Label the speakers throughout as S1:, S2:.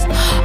S1: Cause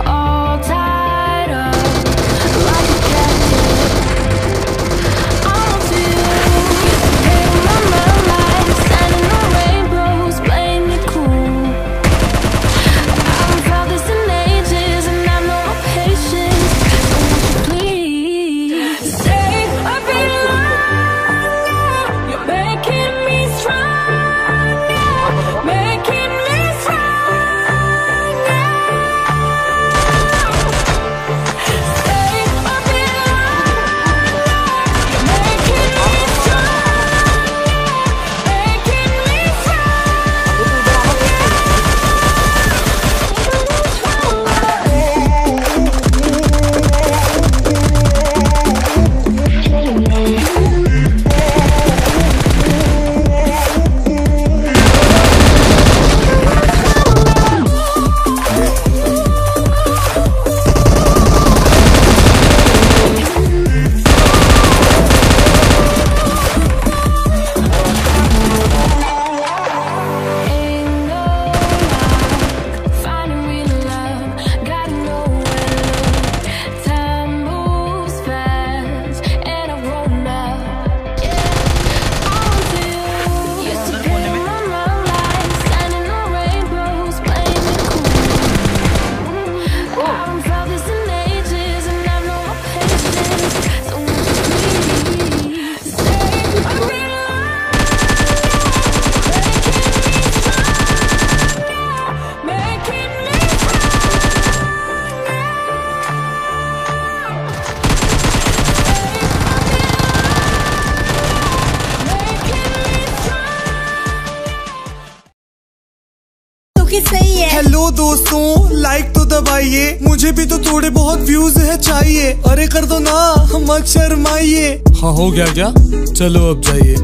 S1: कि सही है?
S2: हेलो दोस्तों लाइक तो दबाइए। मुझे भी तो थोड़े बहुत व्यूज़ है चाहिए। अरे कर दो ना मत शर्माइए हाँ हो गया क्या? चलो अब जाइए।